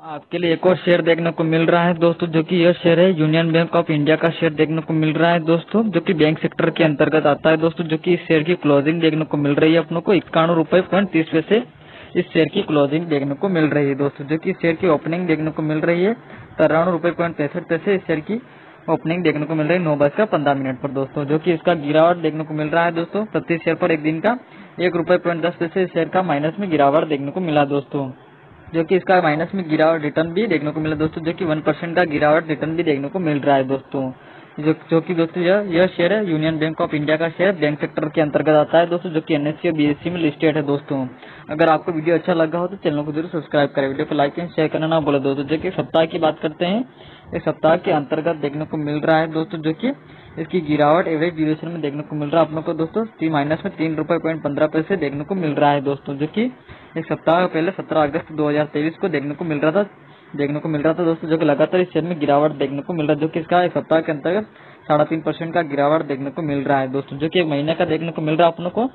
आपके लिए एक और शेयर देखने को मिल रहा है दोस्तों, जो कि यह शेयर है यूनियन बैंक ऑफ़ इंडिया का शेयर देखने को मिल रहा है दोस्तों, जो कि बैंक सेक्टर के अंतर्गत आता है दोस्तों, जो कि इस शेयर की क्लोजिंग देखने को मिल रही है अपनों को। इक्यानवे रुपए पॉइंट तीस पैसे इस शेयर की क्लोजिंग देखने को मिल रही है दोस्तों, जो कि शेयर की ओपनिंग देखने को मिल रही है। तिरानवे रुपए पॉइंट पैंसठ पैसे इस शेयर की ओपनिंग देखने को मिल रही है नौ बजकर पंद्रह मिनट पर दोस्तों, जो कि इसका गिरावट देखने को मिल रहा है दोस्तों, प्रति शेयर पर एक दिन का एक रुपए पॉइंट दस पैसे शेयर का माइनस में गिरावट देखने को मिला दोस्तों। जो कि इसका माइनस में गिरावट रिटर्न भी देखने को मिला दोस्तों, जो कि वन परसेंट का गिरावट रिटर्न भी देखने को मिल रहा है दोस्तों। जो जो कि दोस्तों यह यह शेयर है यूनियन बैंक ऑफ़ इंडिया का शेयर बैंक सेक्टर के अंतर्गत आता है दोस्तों, जो कि एनएससी और बीएससी में लिस्टेड है दोस्तों। अगर आपको वीडियो अच्छा लगा हो तो चैनल को ज़रूर सब्सक्राइब करें वीडियो को लाइक एंड शेयर करना ना बोले दोस्तों। जो कि सप्ताह की बात करते हैं, इस सप्ताह के अंतर्गत देखने को मिल रहा है दोस्तों, जो कि इसकी गिरावट एवरेज ड्यूरेशन में देखने को मिल रहा है। लोग को दोस्तों माइनस में तीन रुपए पॉइंट पंद्रह पैसे देखने को मिल रहा है दोस्तों, जो कि एक सप्ताह पहले, सत्रह अगस्त दो हज़ार तेईस को देखने को मिल रहा था। देखने को मिल रहा था दोस्तों, जो कि लगातार इस शेयर में गिरावट देखने को मिल रहा है, जो कि इसका एक सप्ताह के अंतर्गत साढ़े तीन परसेंट का गिरावट देखने को मिल रहा है दोस्तों, जो कि एक महीने का देखने को मिल रहा है अपनों को।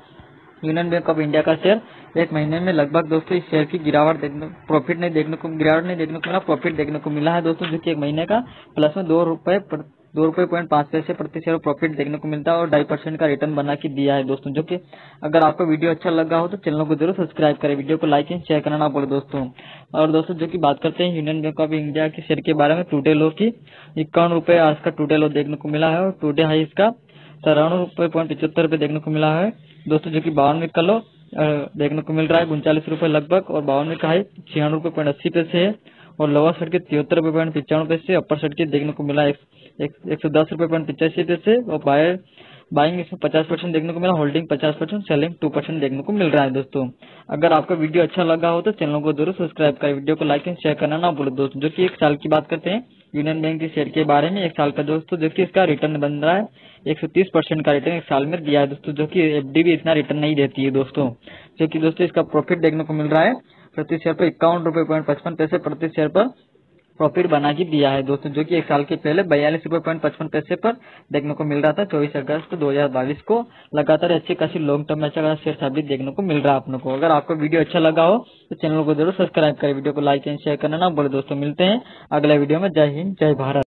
यूनियन बैंक ऑफ़ इंडिया का शेयर एक महीने में लगभग दोस्तों, इस शेयर की गिरावट देखने प्रॉफिट नहीं देखने को, गिरावट नहीं देखने को मिला प्रॉफिट देखने को मिला है दोस्तों, जो कि एक महीने का प्लस में दो रुपए दो रुपए पॉइंट पाँच पैसे प्रति शेयर प्रॉफिट देखने को मिलता है और ढाई परसेंट का रिटर्न बना के दिया है दोस्तों, जो कि अगर आपको वीडियो अच्छा लगा हो तो चैनल को ज़रूर सब्सक्राइब करें, वीडियो को लाइक एंड शेयर करना ना बोले दोस्तों। और दोस्तों, जो कि बात करते हैं यूनियन बैंक ऑफ़ इंडिया के शेयर के बारे में टूटे लो की, इक्यावन रुपए आज का टूडे लो देखने को मिला है और टूटे हाई इसका तिरानवे रुपए पॉइंट पिछहत्तर रुपए देखने को मिला है। दोस्तों, जो की बावन में कलो देखने को मिल रहा है उनचालीस रुपए लगभग और बावन में का हाई छियानवे रुपए पॉइंट अस्सी पैसे है और लोअर साइड के तिहत्तर रुपए पॉइंट पिचानवे पैसे, अपर साइड के देखने को मिला एक सौ दस रुपए पॉइंट पिचासी पैसे और बायर बाइंग इसमें पचास परसेंट देखने को मिला होल्डिंग पचास परसेंट सेलिंग टू परसेंट देखने को मिल रहा है दोस्तों। अगर आपका वीडियो अच्छा लगा हो तो चैनल को ज़रूर सब्सक्राइब करें। वीडियो को लाइक एंड शेयर करना ना भूलो दोस्तों, जो कि एक साल की बात करते हैं। यूनियन बैंक के शेयर के बारे में एक साल का दोस्तों, जो कि इसका रिटर्न बन रहा है। एक सौ तीस परसेंट का रिटर्न एक साल में दिया है दोस्तों, जो कि एफ़ भी इतना रिटर्न नहीं देती है दोस्तों। जो कि दोस्तों इसका प्रॉफिट देखने को मिल रहा है। प्रति शेयर पर इक्यावन रुपए पॉइंट पचपन पैसे प्रति शेयर पर प्रॉफिट बना के दिया है दोस्तों, जो कि एक साल के पहले बयालीस रुपए पॉइंट पचपन पैसे पर देखने को मिल रहा था, चौबीस अगस्त दो हज़ार बाईस को। लगातार अच्छी खासी लॉन्ग टर्म में अच्छा शेयर साबित देखने को मिल रहा है आपको अगर आपको वीडियो अच्छा लगा हो तो चैनल को ज़रूर सब्सक्राइब करें, वीडियो को लाइक एंड शेयर करना ना बोले दोस्तों, मिलते हैं अगले वीडियो में। जय हिंद, जय भारत।